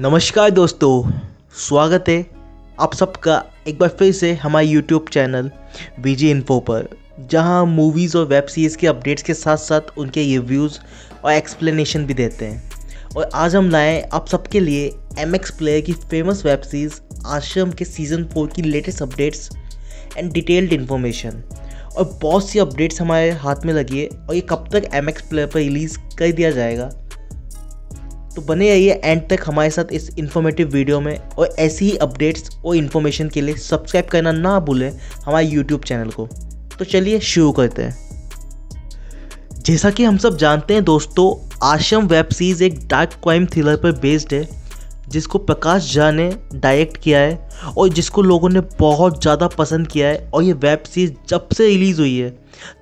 नमस्कार दोस्तों, स्वागत है आप सबका एक बार फिर से हमारे यूट्यूब चैनल बीजी इन्फो पर, जहाँ मूवीज़ और वेब सीरीज़ के अपडेट्स के साथ साथ उनके रिव्यूज़ और एक्सप्लेनेशन भी देते हैं। और आज हम लाए आप सबके लिए एम एक्स प्लेयर की फ़ेमस वेब सीरीज़ आश्रम के सीज़न फोर की latest updates and detailed information और बहुत सी अपडेट्स हमारे हाथ में लगी है और ये कब तक एम एक्स प्लेयर पर रिलीज़ कर दिया जाएगा? तो बने रहिए एंड तक हमारे साथ इस इन्फॉर्मेटिव वीडियो में और ऐसी ही अपडेट्स और इन्फॉर्मेशन के लिए सब्सक्राइब करना ना भूलें हमारे यूट्यूब चैनल को। तो चलिए शुरू करते हैं। जैसा कि हम सब जानते हैं दोस्तों, आश्रम वेब सीरीज़ एक डार्क क्राइम थ्रिलर पर बेस्ड है, जिसको प्रकाश झा ने डायरेक्ट किया है और जिसको लोगों ने बहुत ज़्यादा पसंद किया है और ये वेब सीरीज़ जब से रिलीज़ हुई है,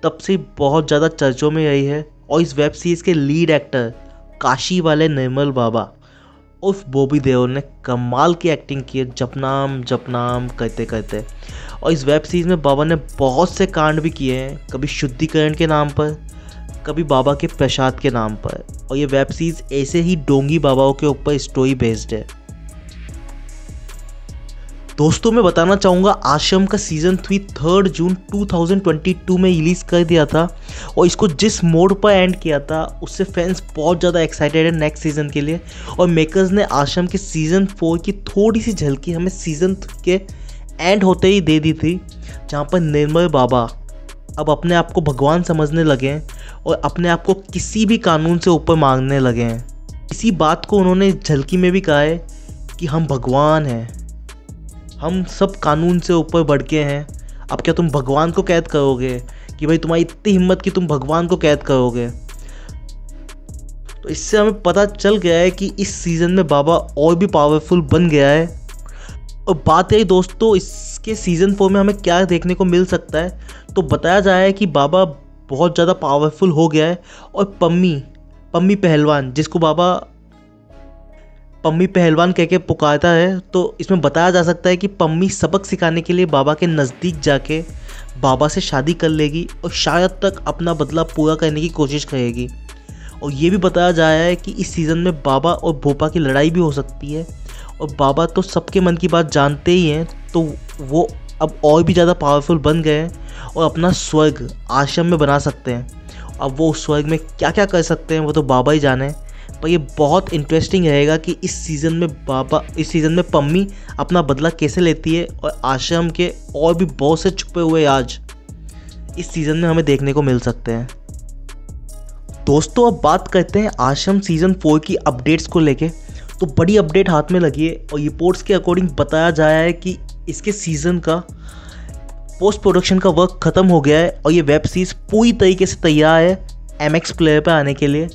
तब से बहुत ज़्यादा चर्चों में रही है और इस वेब सीरीज़ के लीड एक्टर काशी वाले निर्मल बाबा, उस बॉबी देओल ने कमाल की एक्टिंग की है, जपनाम जपनाम, कहते कहते। और इस वेब सीरीज़ में बाबा ने बहुत से कांड भी किए हैं, कभी शुद्धिकरण के नाम पर, कभी बाबा के प्रसाद के नाम पर। और ये वेब सीरीज़ ऐसे ही डोंगी बाबाओं के ऊपर स्टोरी बेस्ड है। दोस्तों, मैं बताना चाहूँगा, आश्रम का सीज़न थ्री थर्ड जून 2022 में रिलीज़ कर दिया था और इसको जिस मोड पर एंड किया था, उससे फैंस बहुत ज़्यादा एक्साइटेड है नेक्स्ट सीज़न के लिए। और मेकर्स ने आश्रम के सीज़न फोर की थोड़ी सी झलकी हमें सीज़न के एंड होते ही दे दी थी, जहाँ पर निर्मल बाबा अब अपने आप को भगवान समझने लगे हैं और अपने आप को किसी भी कानून से ऊपर मांगने लगे हैं। इसी बात को उन्होंने झलकी में भी कहा है कि हम भगवान हैं। हम सब कानून से ऊपर बढ़ के हैं। अब क्या तुम भगवान को कैद करोगे? कि भाई तुम्हारी इतनी हिम्मत कि तुम भगवान को कैद करोगे? तो इससे हमें पता चल गया है कि इस सीज़न में बाबा और भी पावरफुल बन गया है। और बात है दोस्तों, इसके सीज़न फोर में हमें क्या देखने को मिल सकता है? तो बताया जा रहा है कि बाबा बहुत ज़्यादा पावरफुल हो गया है। और पम्मी पम्मी पहलवान, जिसको बाबा पम्मी पहलवान कह के पुकारता है तो इसमें बताया जा सकता है कि पम्मी सबक सिखाने के लिए बाबा के नज़दीक जाके बाबा से शादी कर लेगी और शायद तक अपना बदला पूरा करने की कोशिश करेगी। और ये भी बताया जा रहा है कि इस सीज़न में बाबा और भोपा की लड़ाई भी हो सकती है। और बाबा तो सबके मन की बात जानते ही हैं तो वो अब और भी ज़्यादा पावरफुल बन गए हैं और अपना स्वर्ग आश्रम में बना सकते हैं। अब वो उस स्वर्ग में क्या क्या कर सकते हैं, वो तो बाबा ही जाने। पर ये बहुत इंटरेस्टिंग रहेगा कि इस सीज़न में बाबा, इस सीज़न में पम्मी अपना बदला कैसे लेती है और आश्रम के और भी बहुत से छुपे हुए आज इस सीज़न में हमें देखने को मिल सकते हैं। दोस्तों, अब बात करते हैं आश्रम सीज़न फोर की अपडेट्स को लेके। तो बड़ी अपडेट हाथ में लगी है और रिपोर्ट्स के अकॉर्डिंग बताया जाया है कि इसके सीज़न का पोस्ट प्रोडक्शन का वर्क ख़त्म हो गया है और ये वेब सीरीज़ पूरी तरीके से तैयार है एम एक्स प्लेयर पर आने के लिए।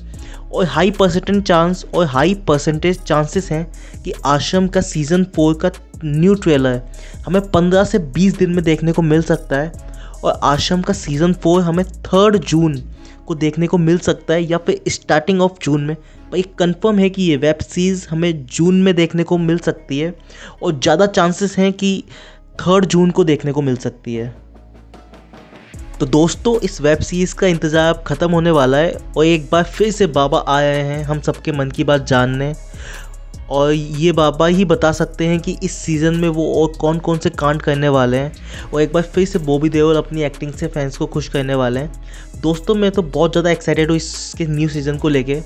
और हाई परसेंटेज चांस और हाई परसेंटेज चांसेस हैं कि आश्रम का सीज़न फोर का न्यू ट्रेलर हमें 15 से 20 दिन में देखने को मिल सकता है और आश्रम का सीज़न फोर हमें थर्ड जून को देखने को मिल सकता है या फिर स्टार्टिंग ऑफ़ जून में। पर ये कंफर्म है कि ये वेब सीरीज़ हमें जून में देखने को मिल सकती है और ज़्यादा चांसेस हैं कि थर्ड जून को देखने को मिल सकती है। तो दोस्तों, इस वेब सीरीज़ का इंतज़ार ख़त्म होने वाला है और एक बार फिर से बाबा आए हैं, हम सबके मन की बात जानने। और ये बाबा ही बता सकते हैं कि इस सीज़न में वो और कौन कौन से कांड करने वाले हैं और एक बार फिर से बॉबी देओल अपनी एक्टिंग से फैंस को खुश करने वाले हैं। दोस्तों, मैं तो बहुत ज़्यादा एक्साइटेड हूँ इसके न्यू सीज़न को लेके।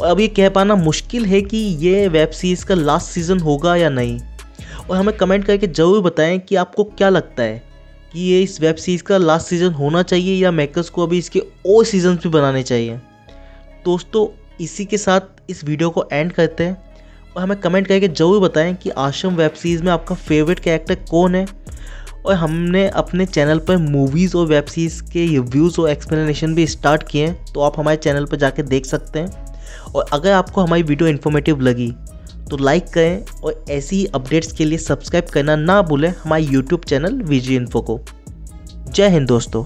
और अब ये कह पाना मुश्किल है कि ये वेब सीरीज़ का लास्ट सीज़न होगा या नहीं। और हमें कमेंट करके ज़रूर बताएँ कि आपको क्या लगता है। कि ये इस वेब सीरीज़ का लास्ट सीज़न होना चाहिए या मेकर्स को अभी इसके और सीज़न भी बनाने चाहिए। दोस्तों, इसी के साथ इस वीडियो को एंड करते हैं और हमें कमेंट करके ज़रूर बताएँ कि आश्रम वेब सीरीज़ में आपका फेवरेट कैरेक्टर कौन है और हमने अपने चैनल पर मूवीज़ और वेब सीरीज़ के रिव्यूज़ और एक्सप्लेनेशन भी स्टार्ट किए हैं तो आप हमारे चैनल पर जाके देख सकते हैं। और अगर आपको हमारी वीडियो इन्फॉर्मेटिव लगी तो लाइक करें और ऐसी ही अपडेट्स के लिए सब्सक्राइब करना ना भूलें हमारे यूट्यूब चैनल वीजी इन्फो को। जय हिंद दोस्तों।